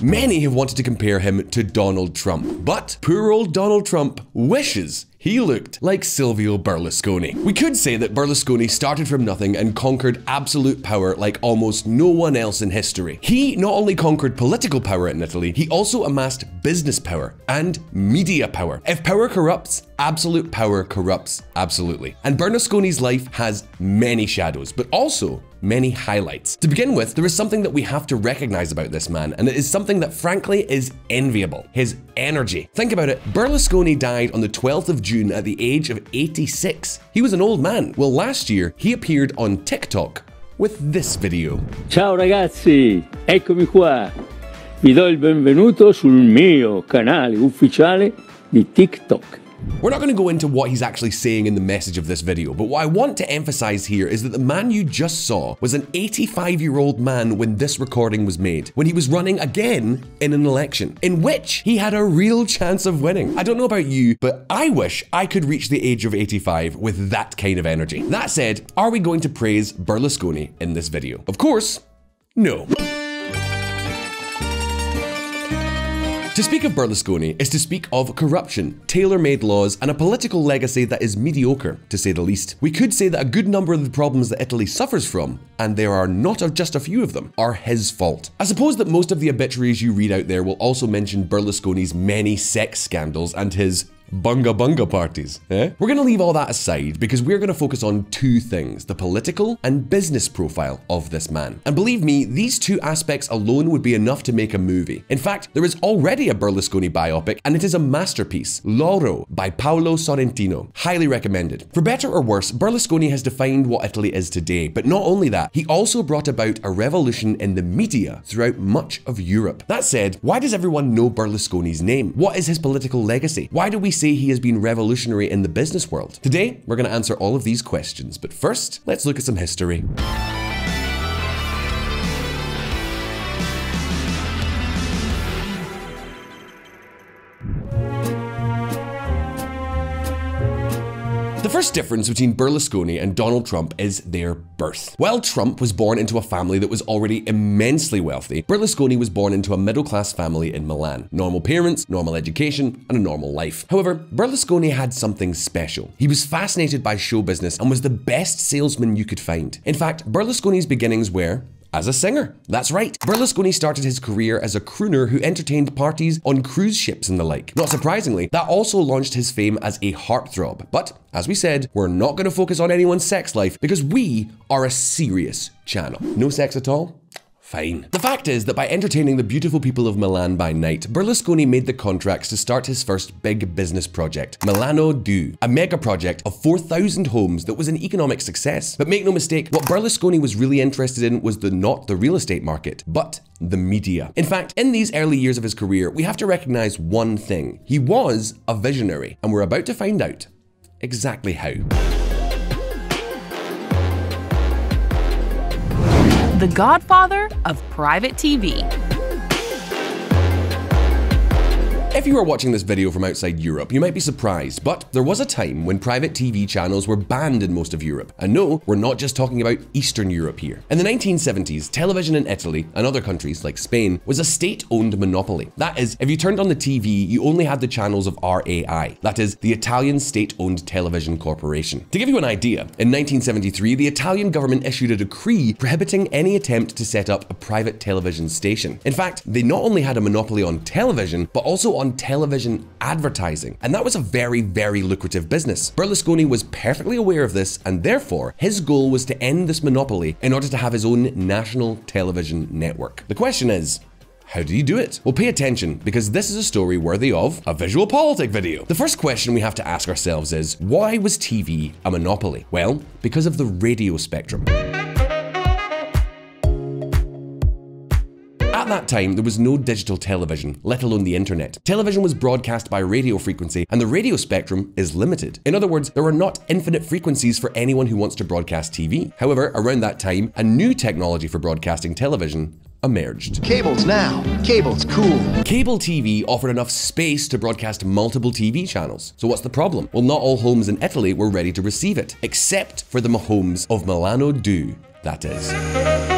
Many have wanted to compare him to Donald Trump, but poor old Donald Trump wishes he looked like Silvio Berlusconi. We could say that Berlusconi started from nothing and conquered absolute power like almost no one else in history. He not only conquered political power in Italy, he also amassed business power and media power. If power corrupts, absolute power corrupts absolutely. And Berlusconi's life has many shadows, but also many highlights. To begin with, there is something that we have to recognize about this man, and it is something that frankly is enviable his energy. Think about it Berlusconi died on the 12th of June at the age of 86. He was an old man. Well, last year, he appeared on TikTok with this video. Ciao ragazzi, eccomi qua. Vi do il benvenuto sul mio canale ufficiale di TikTok. We're not going to go into what he's actually saying in the message of this video, but what I want to emphasize here is that the man you just saw was an 85 year old man when this recording was made, when he was running again in an election, in which he had a real chance of winning. I don't know about you, but I wish I could reach the age of 85 with that kind of energy. That said, are we going to praise Berlusconi in this video? Of course, no. To speak of Berlusconi is to speak of corruption, tailor made laws, and a political legacy that is mediocre, to say the least. We could say that a good number of the problems that Italy suffers from, and there are not just a few of them, are his fault. I suppose that most of the obituaries you read out there will also mention Berlusconi's many sex scandals and his bunga bunga parties, eh? We're gonna leave all that aside because we're gonna focus on two things the political and business profile of this man. And believe me, these two aspects alone would be enough to make a movie. In fact, there is already a Berlusconi biopic, and it is a masterpiece, Loro by Paolo Sorrentino. Highly recommended. For better or worse, Berlusconi has defined what Italy is today, but not only that, he also brought about a revolution in the media throughout much of Europe. That said, why does everyone know Berlusconi's name? What is his political legacy? Why do we say he has been revolutionary in the business world? Today, we're going to answer all of these questions, but first, let's look at some history. First difference between Berlusconi and Donald Trump is their birth. While Trump was born into a family that was already immensely wealthy, Berlusconi was born into a middle class family in Milan. Normal parents, normal education, and a normal life. However, Berlusconi had something special. He was fascinated by show business and was the best salesman you could find. In fact, Berlusconi's beginnings were as a singer. That's right. Berlusconi started his career as a crooner who entertained parties on cruise ships and the like. Not surprisingly, that also launched his fame as a heartthrob. But as we said, we're not going to focus on anyone's sex life because we are a serious channel. No sex at all? Fine. The fact is that by entertaining the beautiful people of Milan by night, Berlusconi made the contracts to start his first big business project, Milano Due, a mega project of 4,000 homes that was an economic success. But make no mistake, what Berlusconi was really interested in was the not the real estate market, but the media. In fact, in these early years of his career, we have to recognize one thing. He was a visionary, and we're about to find out exactly how. The godfather of private TV. If you are watching this video from outside Europe, you might be surprised, but there was a time when private TV channels were banned in most of Europe. And no, we're not just talking about Eastern Europe here. In the 1970s, television in Italy and other countries like Spain was a state-owned monopoly. That is, if you turned on the TV, you only had the channels of RAI, that is, the Italian state-owned television corporation. To give you an idea, in 1973, the Italian government issued a decree prohibiting any attempt to set up a private television station. In fact, they not only had a monopoly on television, but also on television advertising. And that was a very, very lucrative business. Berlusconi was perfectly aware of this, and therefore, his goal was to end this monopoly in order to have his own national television network. The question is, how did he do it? Well, pay attention because this is a story worthy of a VisualPolitik video. The first question we have to ask ourselves is why was TV a monopoly? Well, because of the radio spectrum. At that time, there was no digital television, let alone the internet. Television was broadcast by radio frequency, and the radio spectrum is limited. In other words, there are not infinite frequencies for anyone who wants to broadcast TV. However, around that time, a new technology for broadcasting television emerged. Cables now. Cable's cool. Cable TV offered enough space to broadcast multiple TV channels. So what's the problem? Well, not all homes in Italy were ready to receive it, except for the homes of Milano Due, that is.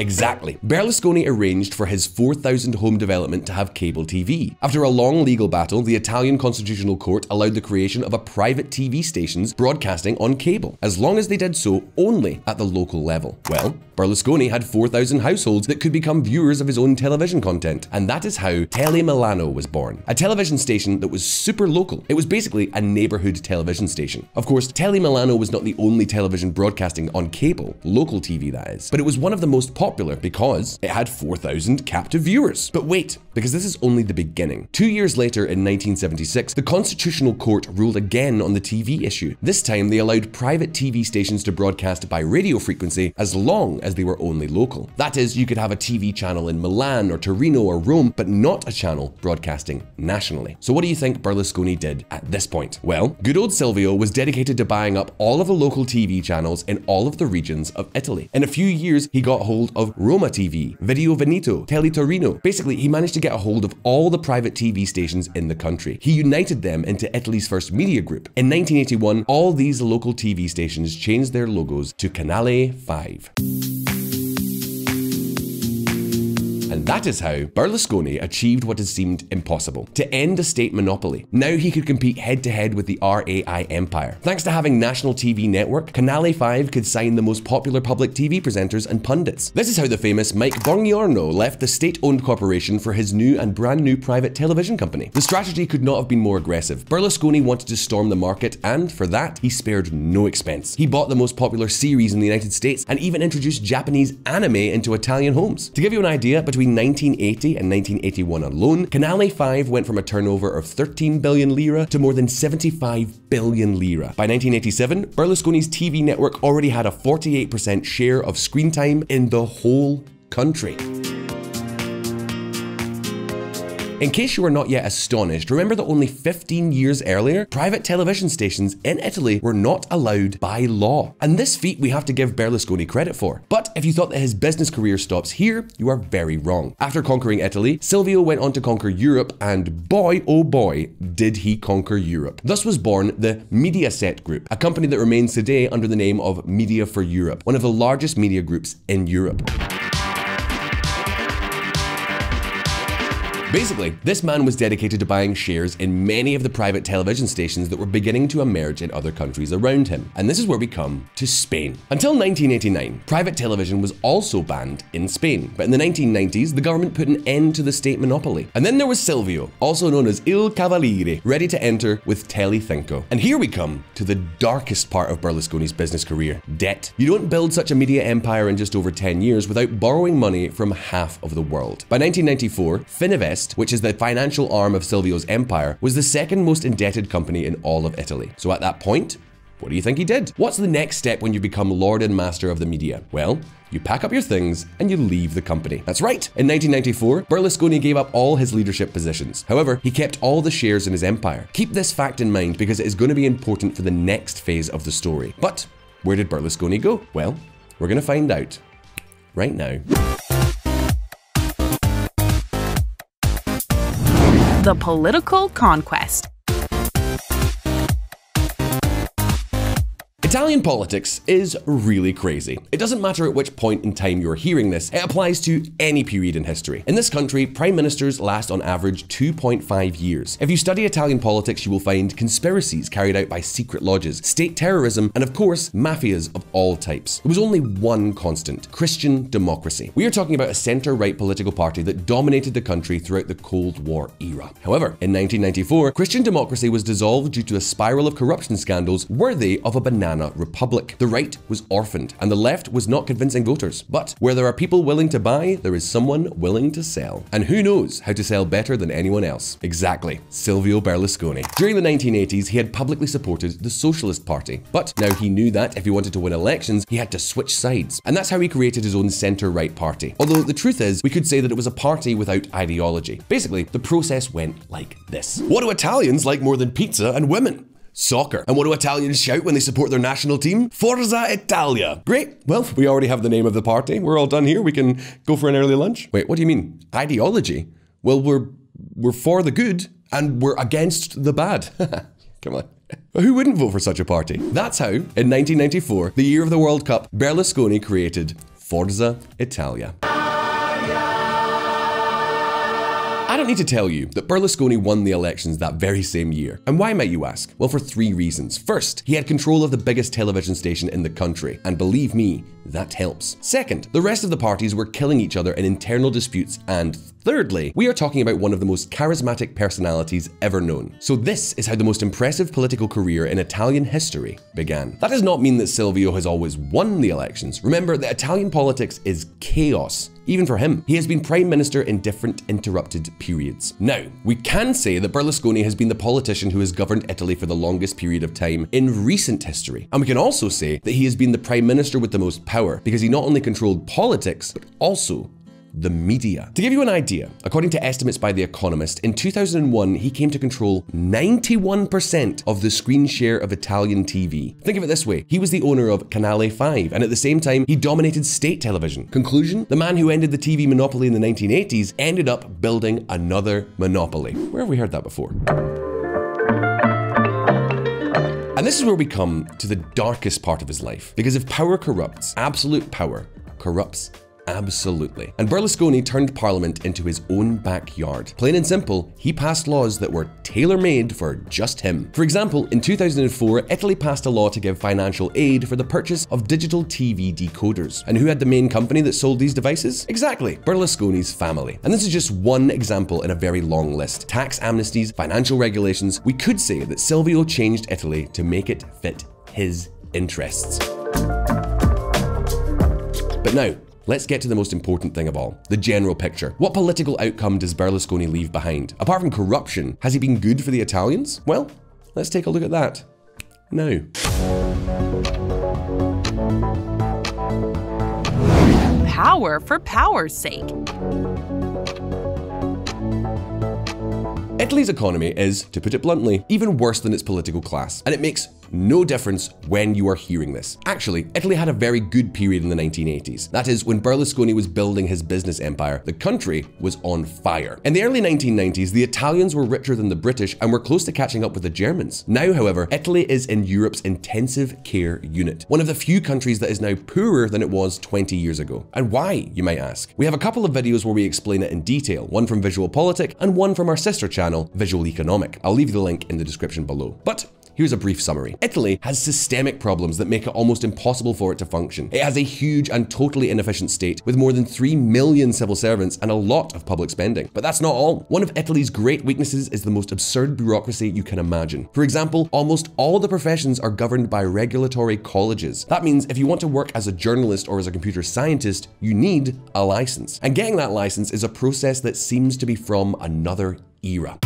Exactly. Berlusconi arranged for his 4,000 home development to have cable TV. After a long legal battle, the Italian Constitutional Court allowed the creation of a private TV stations broadcasting on cable, as long as they did so only at the local level. Well, Berlusconi had 4,000 households that could become viewers of his own television content, and that is how Tele Milano was born, a television station that was super local. It was basically a neighborhood television station. Of course, Tele Milano was not the only television broadcasting on cable, local TV that is, but it was one of the most popular because it had 4,000 captive viewers. But wait, because this is only the beginning. Two years later, in 1976, the Constitutional Court ruled again on the TV issue. This time, they allowed private TV stations to broadcast by radio frequency as long as as they were only local. That is, you could have a TV channel in Milan or Torino or Rome, but not a channel broadcasting nationally. So what do you think Berlusconi did at this point? Well, good old Silvio was dedicated to buying up all of the local TV channels in all of the regions of Italy. In a few years, he got hold of Roma TV, Video Veneto, Tele Torino. Basically, he managed to get a hold of all the private TV stations in the country. He united them into Italy's first media group. In 1981, all these local TV stations changed their logos to Canale 5. And that is how Berlusconi achieved what had seemed impossible to end a state monopoly. Now he could compete head to head with the RAI empire. Thanks to having national TV network, Canale 5 could sign the most popular public TV presenters and pundits. This is how the famous Mike Bongiorno left the state owned corporation for his new and brand new private television company. The strategy could not have been more aggressive. Berlusconi wanted to storm the market, and for that, he spared no expense. He bought the most popular series in the United States and even introduced Japanese anime into Italian homes. To give you an idea, between between 1980 and 1981 alone, Canale 5 went from a turnover of 13 billion lira to more than 75 billion lira. By 1987, Berlusconi's TV network already had a 48% share of screen time in the whole country. In case you are not yet astonished, remember that only 15 years earlier, private television stations in Italy were not allowed by law. And this feat we have to give Berlusconi credit for. But if you thought that his business career stops here, you are very wrong. After conquering Italy, Silvio went on to conquer Europe, and boy oh boy, did he conquer Europe. Thus was born the Mediaset Group, a company that remains today under the name of Media for Europe, one of the largest media groups in Europe. Basically, this man was dedicated to buying shares in many of the private television stations that were beginning to emerge in other countries around him. And this is where we come to Spain. Until 1989, private television was also banned in Spain. But in the 1990s, the government put an end to the state monopoly. And then there was Silvio, also known as Il Cavaliere, ready to enter with Telecinco. And here we come to the darkest part of Berlusconi's business career debt. You don't build such a media empire in just over 10 years without borrowing money from half of the world. By 1994, Fininvest which is the financial arm of Silvio's empire, was the second most indebted company in all of Italy. So at that point, what do you think he did? What's the next step when you become lord and master of the media? Well, you pack up your things and you leave the company. That's right. In 1994, Berlusconi gave up all his leadership positions. However, he kept all the shares in his empire. Keep this fact in mind because it is going to be important for the next phase of the story. But where did Berlusconi go? Well, we're going to find out right now. The Political Conquest. Italian politics is really crazy. It doesn't matter at which point in time you're hearing this, it applies to any period in history. In this country, prime ministers last on average 2.5 years. If you study Italian politics, you will find conspiracies carried out by secret lodges, state terrorism, and of course, mafias of all types. There was only one constant Christian democracy. We are talking about a centre right political party that dominated the country throughout the Cold War era. However, in 1994, Christian democracy was dissolved due to a spiral of corruption scandals worthy of a banana banana republic. The right was orphaned, and the left was not convincing voters. But where there are people willing to buy, there is someone willing to sell. And who knows how to sell better than anyone else? Exactly, Silvio Berlusconi. During the 1980s, he had publicly supported the Socialist Party. But now he knew that if he wanted to win elections, he had to switch sides. And that's how he created his own centre-right party. Although the truth is, we could say that it was a party without ideology. Basically, the process went like this. What do Italians like more than pizza and women? Soccer. And what do Italians shout when they support their national team? Forza Italia. Great. Well, we already have the name of the party. We're all done here. We can go for an early lunch. Wait, what do you mean? Ideology? Well, we're we're for the good and we're against the bad. Come on. Who wouldn't vote for such a party? That's how, in 1994, the year of the World Cup, Berlusconi created Forza Italia. I don't need to tell you that Berlusconi won the elections that very same year. And why might you ask? Well, for three reasons. First, he had control of the biggest television station in the country, and believe me, that helps. Second, the rest of the parties were killing each other in internal disputes, and thirdly, we are talking about one of the most charismatic personalities ever known. So this is how the most impressive political career in Italian history began. That does not mean that Silvio has always won the elections. Remember that Italian politics is chaos even for him. He has been prime minister in different interrupted periods. Now, we can say that Berlusconi has been the politician who has governed Italy for the longest period of time in recent history. And we can also say that he has been the prime minister with the most power because he not only controlled politics, but also the media. To give you an idea, according to estimates by The Economist, in 2001 he came to control 91% of the screen share of Italian TV. Think of it this way, he was the owner of Canale 5 and at the same time he dominated state television. Conclusion, the man who ended the TV monopoly in the 1980s ended up building another monopoly. Where have we heard that before? And this is where we come to the darkest part of his life. Because if power corrupts, absolute power corrupts Absolutely. And Berlusconi turned Parliament into his own backyard. Plain and simple, he passed laws that were tailor made for just him. For example, in 2004, Italy passed a law to give financial aid for the purchase of digital TV decoders. And who had the main company that sold these devices? Exactly, Berlusconi's family. And this is just one example in a very long list. Tax amnesties, financial regulations. We could say that Silvio changed Italy to make it fit his interests. But now, Let's get to the most important thing of all, the general picture. What political outcome does Berlusconi leave behind? Apart from corruption, has he been good for the Italians? Well, let's take a look at that now. Power for power's sake. Italy's economy is, to put it bluntly, even worse than its political class, and it makes no difference when you are hearing this. Actually, Italy had a very good period in the 1980s. That is, when Berlusconi was building his business empire, the country was on fire. In the early 1990s, the Italians were richer than the British and were close to catching up with the Germans. Now, however, Italy is in Europe's intensive care unit, one of the few countries that is now poorer than it was 20 years ago. And why, you might ask? We have a couple of videos where we explain it in detail, one from VisualPolitik and one from our sister channel, VisualEconomik. I'll leave the link in the description below. But Here's a brief summary. Italy has systemic problems that make it almost impossible for it to function. It has a huge and totally inefficient state with more than 3 million civil servants and a lot of public spending. But that's not all. One of Italy's great weaknesses is the most absurd bureaucracy you can imagine. For example, almost all the professions are governed by regulatory colleges. That means if you want to work as a journalist or as a computer scientist, you need a license. And getting that license is a process that seems to be from another era.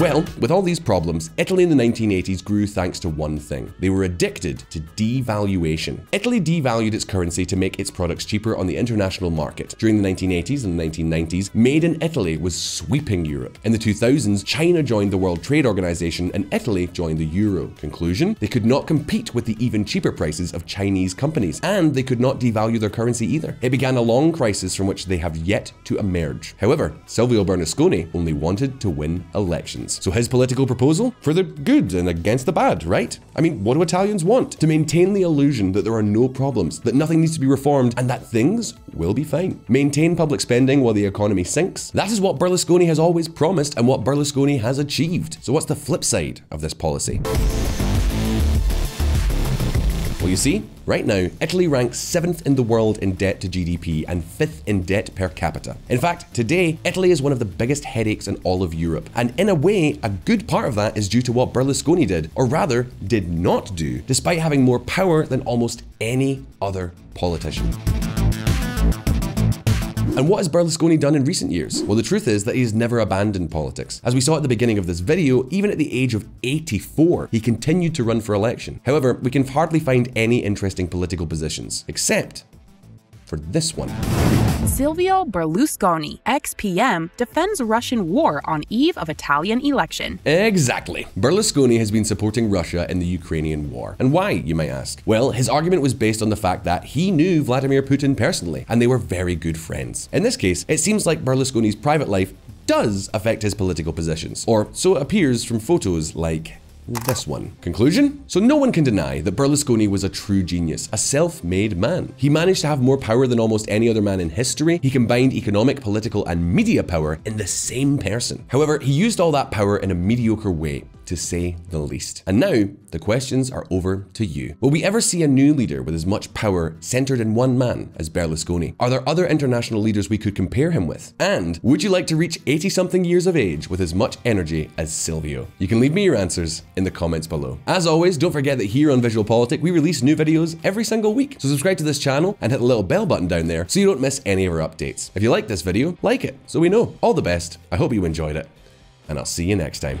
Well, with all these problems, Italy in the 1980s grew thanks to one thing. They were addicted to devaluation. Italy devalued its currency to make its products cheaper on the international market. During the 1980s and 1990s, Made in Italy was sweeping Europe. In the 2000s, China joined the World Trade Organization and Italy joined the Euro. Conclusion? They could not compete with the even cheaper prices of Chinese companies, and they could not devalue their currency either. It began a long crisis from which they have yet to emerge. However, Silvio Berlusconi only wanted to win elections. So his political proposal? For the good and against the bad, right? I mean, what do Italians want? To maintain the illusion that there are no problems, that nothing needs to be reformed, and that things will be fine. Maintain public spending while the economy sinks? That is what Berlusconi has always promised and what Berlusconi has achieved. So what's the flip side of this policy? Well, you see, right now, Italy ranks 7th in the world in debt to GDP and 5th in debt per capita. In fact, today, Italy is one of the biggest headaches in all of Europe. And in a way, a good part of that is due to what Berlusconi did, or rather, did not do, despite having more power than almost any other politician. And what has Berlusconi done in recent years? Well, the truth is that he has never abandoned politics. As we saw at the beginning of this video, even at the age of 84, he continued to run for election. However, we can hardly find any interesting political positions, except for this one. Silvio Berlusconi, ex-PM, defends Russian war on eve of Italian election. Exactly. Berlusconi has been supporting Russia in the Ukrainian war. And why, you might ask? Well, his argument was based on the fact that he knew Vladimir Putin personally, and they were very good friends. In this case, it seems like Berlusconi's private life does affect his political positions, or so it appears from photos like this one. Conclusion? So no one can deny that Berlusconi was a true genius, a self-made man. He managed to have more power than almost any other man in history. He combined economic, political, and media power in the same person. However, he used all that power in a mediocre way to say the least. And now, the questions are over to you. Will we ever see a new leader with as much power centered in one man as Berlusconi? Are there other international leaders we could compare him with? And would you like to reach 80 something years of age with as much energy as Silvio? You can leave me your answers in the comments below. As always, don't forget that here on VisualPolitik, we release new videos every single week. So subscribe to this channel and hit the little bell button down there so you don't miss any of our updates. If you like this video, like it so we know. All the best. I hope you enjoyed it. And I'll see you next time.